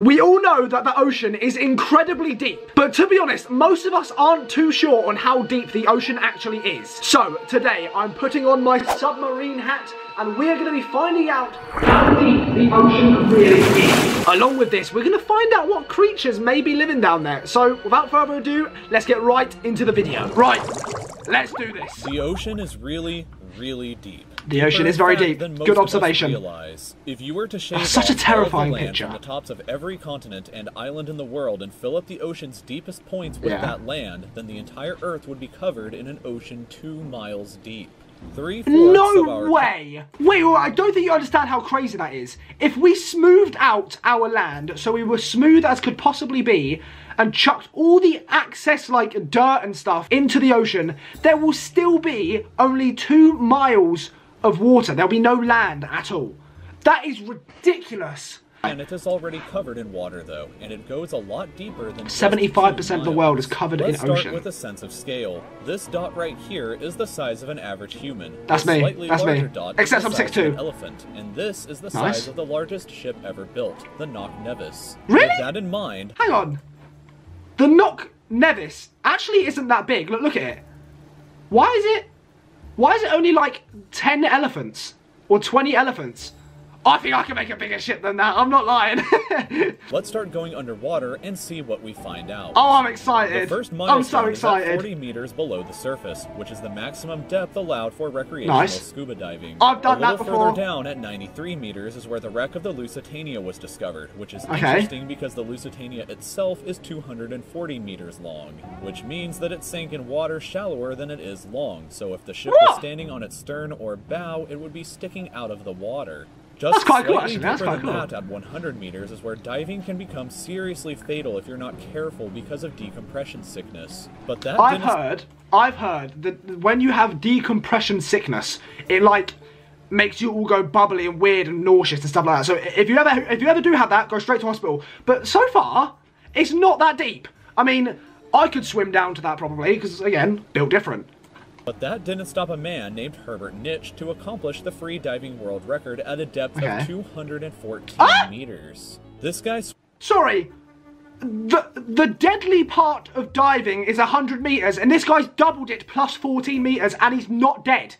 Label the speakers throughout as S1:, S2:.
S1: We all know that the ocean is incredibly deep, but to be honest, most of us aren't too sure on how deep the ocean actually is. So, today I'm putting on my submarine hat and we're going to be finding out how deep the ocean really is. Along with this, we're going to find out what creatures may be living down there. So, without further ado, let's get right into the video. Right, let's do this.
S2: The ocean is really, really deep.
S1: The ocean is very deep. Good observation.
S2: Realize, if you were to shave
S1: such a
S2: the
S1: terrifying
S2: land
S1: picture.
S2: from the tops of every continent and island in the world and fill up the ocean's deepest points with
S1: Yeah.
S2: that land, then the entire Earth would be covered in an ocean two miles deep. Three
S1: No way! Wait, wait, I don't think you understand how crazy that is. If we smoothed out our land so we were smooth as could possibly be and chucked all the excess like dirt and stuff into the ocean, there will still be only two miles of water. There'll be no land at all. That is ridiculous.
S2: Planet it is already covered in water, though, and it goes a lot deeper than just
S1: 75% of the world is covered
S2: Let's
S1: in
S2: start with a sense of scale. This dot right here is the size of an average human.
S1: That's me.
S2: Slightly
S1: That's me.
S2: dot
S1: Except I'm
S2: size of
S1: 6'2".
S2: an elephant, and this is the
S1: Nice.
S2: size of the largest ship ever built, the Knock Nevis.
S1: Really?
S2: With that in mind,
S1: Hang on. The Knock Nevis actually isn't that big. Look, look at it. Why is it? Why is it only like 10 elephants? Or 20 elephants? I think I can make a bigger ship than that. I'm not lying.
S2: let's start going underwater and see what we find out.
S1: oh, I'm
S2: The
S1: excited.
S2: first
S1: I'm so
S2: is
S1: excited.
S2: 40 meters below the surface, which is the maximum depth allowed for recreational
S1: Nice.
S2: scuba diving.
S1: I've done
S2: a
S1: that
S2: little
S1: before.
S2: further down at 93 meters is where the wreck of the Lusitania was discovered, which is
S1: Okay.
S2: interesting because the Lusitania itself is 240 meters long, which means that it sank in water shallower than it is long. So if the ship was standing on its stern or bow, it would be sticking out of the water. Just
S1: That's quite cool, actually. That's
S2: deeper
S1: quite
S2: than
S1: cool.
S2: that, at 100 meters is where diving can become seriously fatal if you're not careful because of decompression sickness. But that
S1: I've heard, I've heard that when you have decompression sickness, it like makes you all go bubbly and weird and nauseous and stuff like that. So if you ever, if you ever do have that, go straight to hospital. But so far, it's not that deep. I mean, I could swim down to that probably because again, built different.
S2: But that didn't stop a man named Herbert Nitsch to accomplish the free diving world record at a depth
S1: Okay.
S2: of 214
S1: Ah!
S2: meters. This guy
S1: Sorry. The, the deadly part of diving is 100 meters, and this guy's doubled it plus 14 meters, and he's not dead.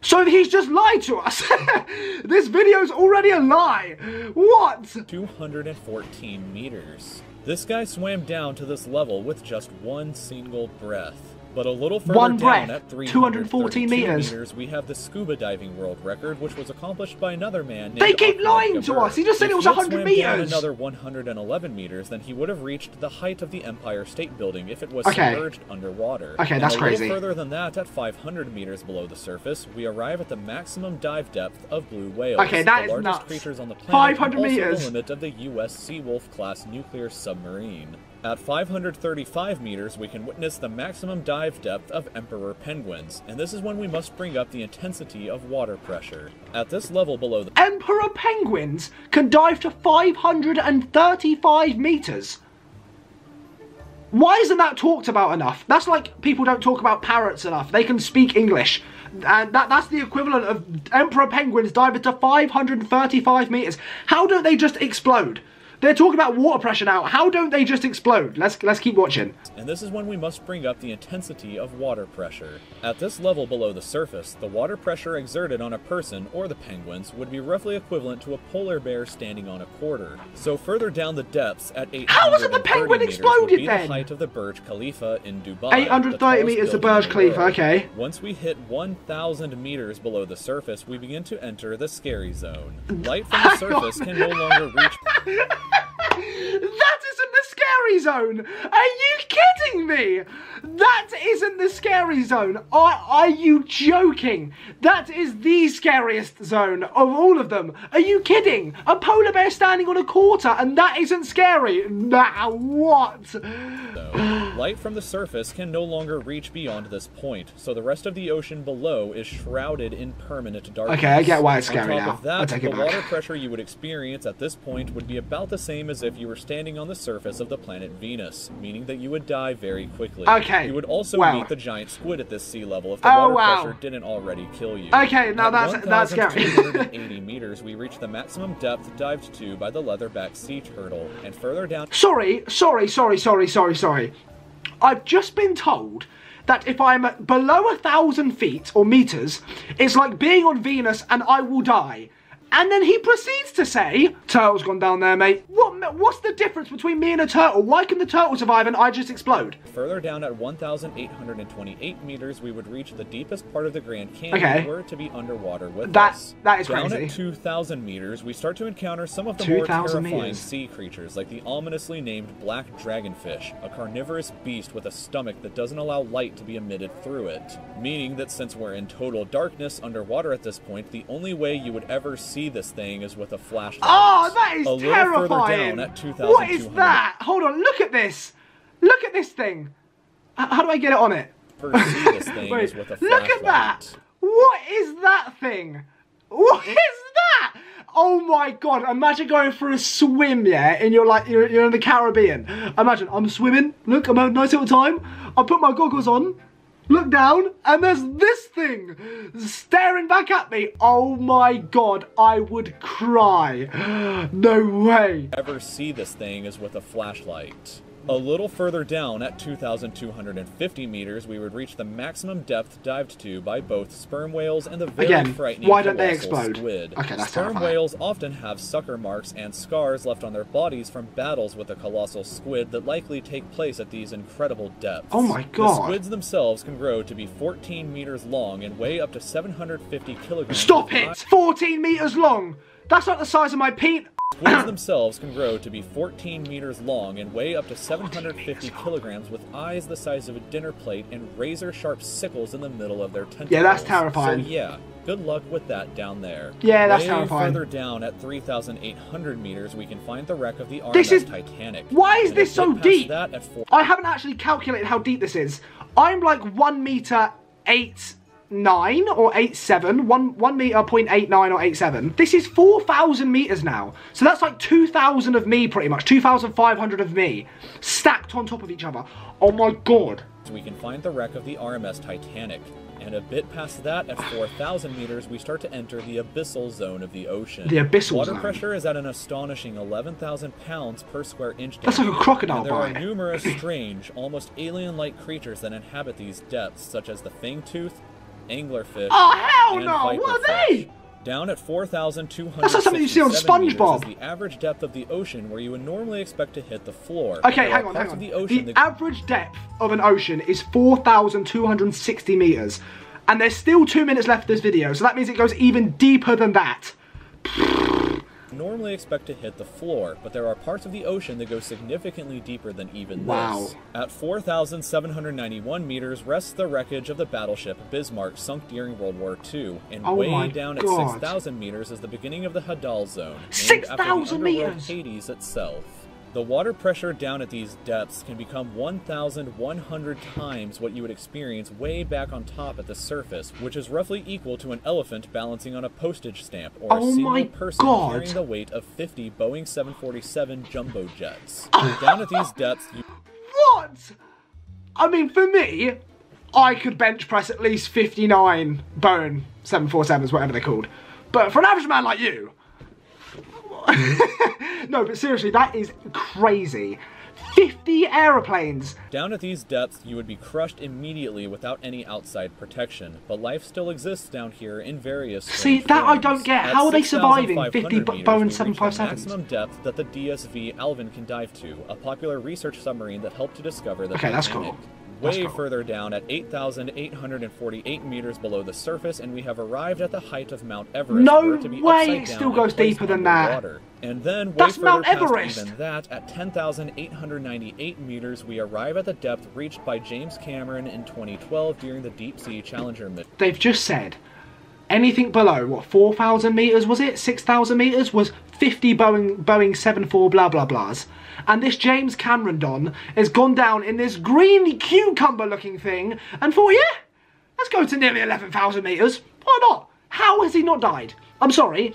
S1: So he's just lied to us. this video's already a lie. What?
S2: 214 meters. This guy swam down to this level with just one single breath. But a little further
S1: One
S2: down
S1: breath,
S2: at
S1: 214
S2: 332
S1: meters.
S2: we have the scuba diving world record, which was accomplished by another man named
S1: They keep lying to us. He just said
S2: If
S1: it was
S2: he
S1: 100
S2: swam down
S1: meters.
S2: another 111 meters, then he would have reached the height of the Empire State Building if it was
S1: Okay.
S2: submerged underwater.
S1: Okay,
S2: And
S1: that's
S2: a little
S1: crazy.
S2: further than that, at 500 meters below the surface, we arrive at the maximum dive depth of blue whales.
S1: Okay, that
S2: the
S1: is
S2: largest
S1: nuts.
S2: creatures on the planet,
S1: 500
S2: also
S1: meters.
S2: the limit of the U.S. Seawolf class nuclear submarine. At 535 meters, we can witness the maximum dive depth of emperor penguins, and this is when we must bring up the intensity of water pressure. At this level below the
S1: Emperor penguins can dive to 535 meters. Why isn't that talked about enough? That's like people don't talk about parrots enough. They can speak English. And that, that's the equivalent of emperor penguins diving to 535 meters. How don't they just explode? They're talking about water pressure now. How don't they just explode? Let's let's keep watching.
S2: and this is when we must bring up the intensity of water pressure. At this level below the surface, the water pressure exerted on a person or the penguins would be roughly equivalent to a polar bear standing on a quarter. So further down the depths at 830
S1: How hasn't the penguin exploded then?
S2: the height of the Burj Khalifa in Dubai.
S1: 830
S2: the
S1: meters
S2: the
S1: Burj Khalifa, okay.
S2: Once we hit 1,000 meters below the surface, we begin to enter the scary zone. Light from the surface can no longer reach
S1: That isn't the scary zone! Are you kidding me? That isn't the scary zone. Are, are you joking? That is the scariest zone of all of them. Are you kidding? A polar bear standing on a quarter and that isn't scary? Nah, what?
S2: though. Light from the surface can no longer reach beyond this point, so the rest of the ocean below is shrouded in permanent darkness.
S1: Okay, I get why it's
S2: On
S1: scary
S2: top
S1: now.
S2: of that,
S1: I take
S2: the
S1: it back.
S2: water pressure you would experience at this point would be about the same as if you were standing on the surface of the planet Venus, meaning that you would die very quickly.
S1: Okay,
S2: You would also
S1: wow.
S2: meet the giant squid at this sea level if the
S1: Oh,
S2: water
S1: wow.
S2: pressure didn't already kill you.
S1: Okay, now
S2: At
S1: that's- that's scary.
S2: 1,280 meters, we reach the maximum depth dived to by the leatherback sea turtle, and further down
S1: Sorry, sorry, sorry, sorry, sorry, sorry. I've just been told that if I'm below a thousand feet or meters, it's like being on Venus and I will die. And then he proceeds to say, "Turtle's gone down there, mate. What? What's the difference between me and a turtle? Why can the turtle survive and I just explode?"
S2: Further down at 1,828 meters, we would reach the deepest part of the Grand Canyon
S1: Okay.
S2: were to be underwater with
S1: That-
S2: us.
S1: that is
S2: down
S1: crazy.
S2: at 2,000 meters, we start to encounter some of the more terrifying
S1: meters.
S2: sea creatures, like the ominously named black dragonfish, a carnivorous beast with a stomach that doesn't allow light to be emitted through it. Meaning that since we're in total darkness underwater at this point, the only way you would ever see this thing is with a flashlight.
S1: Oh, that is
S2: a little further
S1: terrifying.
S2: down at
S1: What is that? Hold on, look at this. Look at this thing. H- how do I get it on it?
S2: See this thing
S1: Wait,
S2: is with a
S1: look at that! What is that thing? What is that? Oh my god! Imagine going for a swim, yeah, and you're like you're, you're in the Caribbean. Imagine I'm swimming. Look, I'm having a nice little time. I put my goggles on, look down, and there's this thing staring back at me. Oh my god! I would cry. No way.
S2: ever see this thing is with a flashlight. A little further down, at 2,250 meters, we would reach the maximum depth dived to by both sperm whales and the very
S1: Again,
S2: frightening
S1: why don't they
S2: colossal
S1: explode?
S2: squid.
S1: Okay, that's
S2: sperm
S1: terrifying.
S2: whales often have sucker marks and scars left on their bodies from battles with the colossal squid that likely take place at these incredible depths.
S1: Oh my god.
S2: The squids themselves can grow to be 14 meters long and weigh up to 750 kilograms.
S1: Stop it! 14 meters long. That's not the size of my penis.
S2: Squids themselves can grow to be 14 meters long and weigh up to 750 kilograms with eyes the size of a dinner plate and razor sharp sickles in the middle of their tentacles.
S1: Yeah, that's terrifying.
S2: So yeah, good luck with that down there.
S1: Yeah, that's
S2: Way
S1: terrifying.
S2: further down at 3,800 meters, we can find the wreck of the RMS
S1: This is-
S2: Titanic.
S1: Why is
S2: And
S1: this so deep?
S2: That at four-
S1: I haven't actually calculated how deep this is. I'm like one meter eight nine or eight seven, one one meter point eight nine or eight seven. This is four thousand meters now, so that's like two thousand of me, pretty much two thousand five hundred of me, stacked on top of each other. Oh my god!
S2: we can find the wreck of the RMS Titanic. And a bit past that, at 4,000 meters, we start to enter the abyssal zone of the ocean.
S1: The abyssal
S2: Water
S1: zone.
S2: pressure is at an astonishing 11,000 pounds per square inch.
S1: That's like a crocodile
S2: and there are numerous strange, almost alien-like creatures that inhabit these depths, such as the fangtooth, anglerfish,
S1: Oh hell
S2: and
S1: no! What are they?
S2: Down at 4,200
S1: That's not something you see on SpongeBob.
S2: the average depth of the ocean where you would normally expect to hit the floor.
S1: Okay, hang on, hang on.
S2: Of
S1: The,
S2: the
S1: average depth of an ocean is 4,260 meters. And there's still two minutes left of this video, so that means it goes even deeper than that.
S2: Normally expect to hit the floor, but there are parts of the ocean that go significantly deeper than even
S1: Wow.
S2: this. At 4,791 meters rests the wreckage of the battleship Bismarck sunk during World War II, and
S1: Oh
S2: way down
S1: God.
S2: at 6,000 meters is the beginning of the Hadal Zone, named after the underworld
S1: meters?
S2: Hades itself. The water pressure down at these depths can become 1,100 times what you would experience way back on top at the surface, which is roughly equal to an elephant balancing on a postage stamp or a
S1: Oh
S2: single person
S1: God.
S2: carrying the weight of 50 Boeing 747 jumbo jets. down at these depths, you
S1: What? I mean, for me, I could bench press at least 59 Boeing 747s, whatever they're called. But for an average man like you. no, but seriously, that is crazy. 50 aeroplanes.
S2: Down at these depths, you would be crushed immediately without any outside protection, but life still exists down here in various
S1: See, that I don't get.
S2: At
S1: How are they surviving 50 Bo-
S2: meters,
S1: Boeing
S2: we reach the
S1: 757s?
S2: maximum depth that the DSV Alvin can dive to, a popular research submarine that helped to discover the
S1: Okay, that's cool.
S2: Way further down at 8,848 meters below the surface, and we have arrived at the height of Mount Everest.
S1: No
S2: to be
S1: way, it still goes deeper than that.
S2: underwater. And then, way
S1: That's
S2: further
S1: Mount
S2: past
S1: Everest.
S2: even that, at 10,898 meters, we arrive at the depth reached by James Cameron in 2012 during the Deep Sea Challenger mission.
S1: They've just said anything below, what, 4,000 metres was it? 6,000 metres was 50 Boeing, Boeing 74 blah blah blahs. And this James Cameron Don has gone down in this green cucumber looking thing and thought, yeah, let's go to nearly 11,000 metres. Why not? How has he not died? I'm sorry,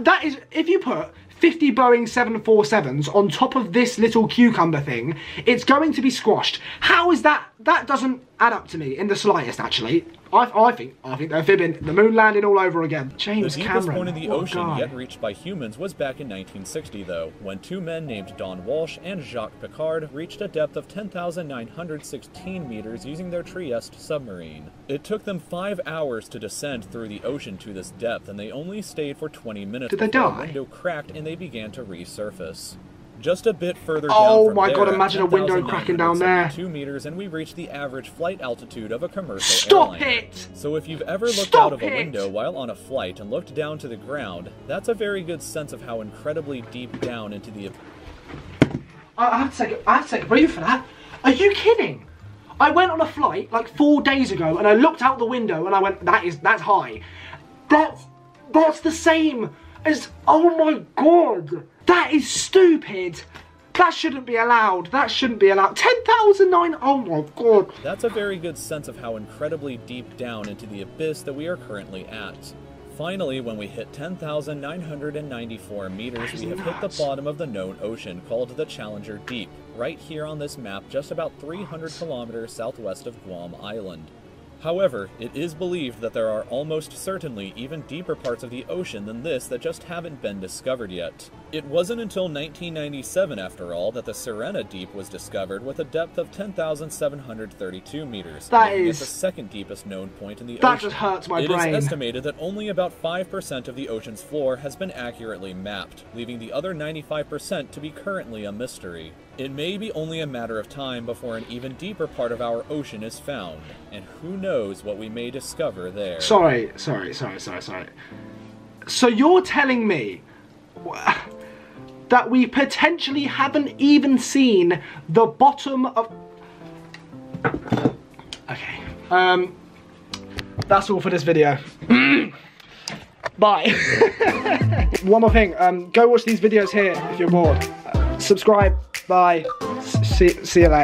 S1: that is, if you put 50 Boeing 747s on top of this little cucumber thing, it's going to be squashed. How is that? That doesn't add up to me in the slightest, actually. I, I think I think they're fibbing. The moon landing all over again. James
S2: the deepest
S1: Cameron.
S2: point in the ocean yet reached by humans was back in 1960, though, when two men named Don Walsh and Jacques Piccard reached a depth of 10,916 meters using their Trieste submarine. It took them five hours to descend through the ocean to this depth, and they only stayed for 20 minutes
S1: Did they die?
S2: a window cracked and they began to resurface. Just a bit further
S1: Oh
S2: down from
S1: my
S2: there,
S1: God, imagine a window cracking down there.
S2: Two meters, and we reached the average flight altitude of a commercial
S1: Stop
S2: airliner.
S1: it!
S2: So if you've ever looked
S1: Stop
S2: out of a
S1: it!
S2: window while on a flight and looked down to the ground, that's a very good sense of how incredibly deep down into the
S1: I, I have to take I have to take a breather for that. Are you kidding? I went on a flight like four days ago and I looked out the window and I went, that is that's high. That's that's the same as oh my god. That is stupid. That shouldn't be allowed. That shouldn't be allowed. 10,009. Oh my god.
S2: That's a very good sense of how incredibly deep down into the abyss that we are currently at. Finally, when we hit 10,994 meters, we have hit the bottom of the known ocean called the Challenger Deep, right here on this map, just about 300 kilometers southwest of Guam Island. However, it is believed that there are almost certainly even deeper parts of the ocean than this that just haven't been discovered yet. It wasn't until 1997, after all, that the Sirena Deep was discovered with a depth of 10,732 meters,
S1: That
S2: it
S1: is-
S2: the second deepest known point in the
S1: That
S2: ocean.
S1: just hurts my
S2: It is
S1: brain.
S2: estimated that only about 5% of the ocean's floor has been accurately mapped, leaving the other 95% to be currently a mystery. It may be only a matter of time before an even deeper part of our ocean is found, and who knows what we may discover there.
S1: Sorry, sorry, sorry, sorry, sorry. So you're telling me that we potentially haven't even seen the bottom of. Okay. Um. That's all for this video. Bye. One more thing. Um. Go watch these videos here if you're bored. Uh, subscribe. Bye. S- see. See you later.